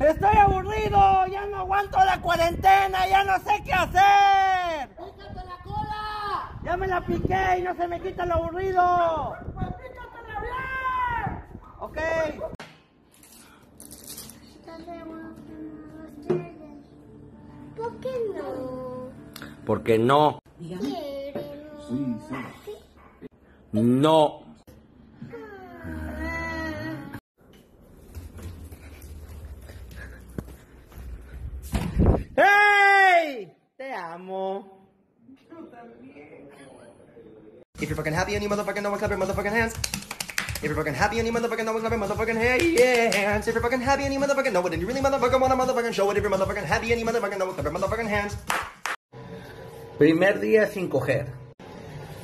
Estoy aburrido, ya no aguanto la cuarentena, ya no sé qué hacer. ¡Pícate la cola! Ya me la piqué y no se me quita lo aburrido. ¡Pues pícatela bien! Ok. ¿Por qué no? Porque no, Queremos. no. If you're fucking happy and you motherfucking know it, clap your motherfucking hands. If you're fucking happy and you motherfucking know it, clap your motherfucking hands. If you're fucking happy and you motherfucking know it, and you really motherfucking wanna motherfucking show it, if you're motherfucking happy and you motherfucking know it, clap your motherfucking hands. Primer día sin coger.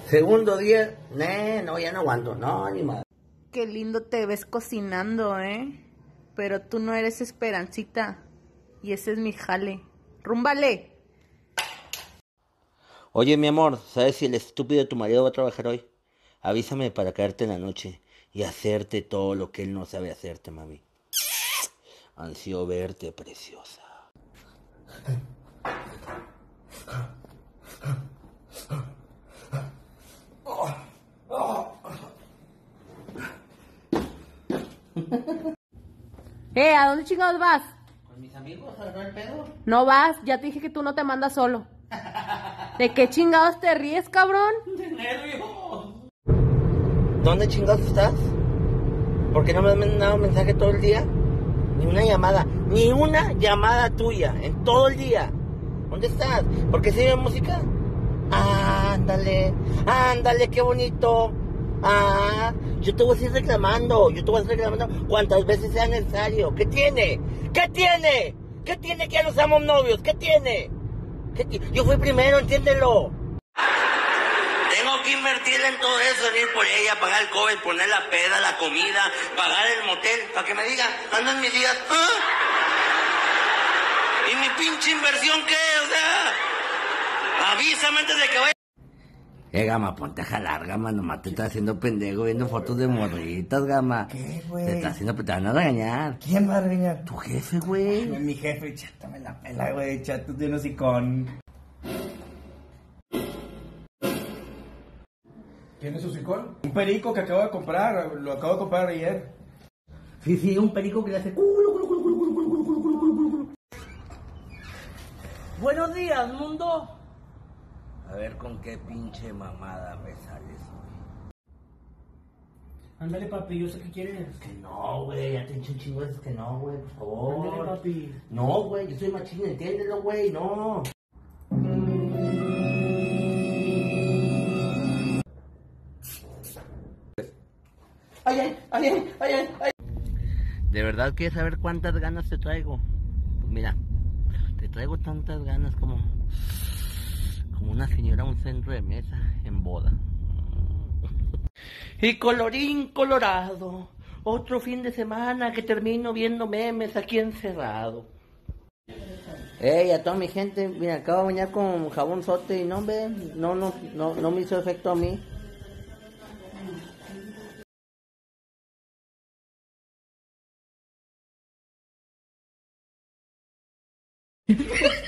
Segundo día, nee, no, ya no aguanto. No, ni más. Qué lindo te ves cocinando, ¿eh? Pero tú no eres Esperancita. Y ese es mi jale. ¡Rúmbale! Oye, mi amor, ¿sabes si el estúpido de tu marido va a trabajar hoy? Avísame para caerte en la noche y hacerte todo lo que él no sabe hacerte, mami. Ansío verte, preciosa. ¡Eh! ¿A dónde chingados vas? ¿Con mis amigos a el pedo? No vas, ya te dije que tú no te mandas solo. ¿De qué chingados te ríes, cabrón? ¡De nervios! ¿Dónde chingados estás? ¿Por qué no me has mandado mensaje todo el día? Ni una llamada, ni una llamada tuya en todo el día. ¿Dónde estás? ¿Por qué oye música? Ándale, ándale, qué bonito. Ah, yo te voy a seguir reclamando, yo te voy a seguir reclamando cuantas veces sea necesario. ¿Qué tiene? ¿Qué tiene? ¿Qué tiene que ya no seamos novios? ¿Qué tiene? ¿Qué ti- yo fui primero, entiéndelo. Tengo que invertir en todo eso, en ir por ella, pagar el COVID, poner la peda, la comida, pagar el motel, para que me diga, ando en mis días. ¿ah? ¿Y mi pinche inversión qué? O sea, avísame antes de que vaya. Eh, Gama, ponte a jalar, Gama, nomás te estás haciendo pendejo viendo fotos de morritas, Gama. ¿Qué, güey? Te estás haciendo, te van a regañar. ¿Quién va a regañar? Tu jefe, güey. Mi jefe, chato, me la pela, güey. Chato, tiene un hocicón. ¿Quién es hocicón? Un perico que acabo de comprar, lo acabo de comprar ayer. Sí, sí, un perico que le hace culo, culo, culo, culo, culo, culo, culo, culo, culo, culo, culo. Buenos días, mundo. A ver con qué pinche mamada me sales hoy. Ándale, papi, yo sé qué quieres. Que no, güey, ya te he hecho un chingo veces que no, güey, por favor. Ándale, papi. No, güey, yo soy machín, entiéndelo, güey, no. Ay, ay, ay, ay, ay. ¿De verdad quieres saber cuántas ganas te traigo? Pues mira, te traigo tantas ganas como una señora un centro de mesa en boda. Y colorín colorado, otro fin de semana que termino viendo memes aquí encerrado. Ey, a toda mi gente, mira, acabo de bañar con jabón sote y no, ve, no, no, no, no me hizo efecto a mí.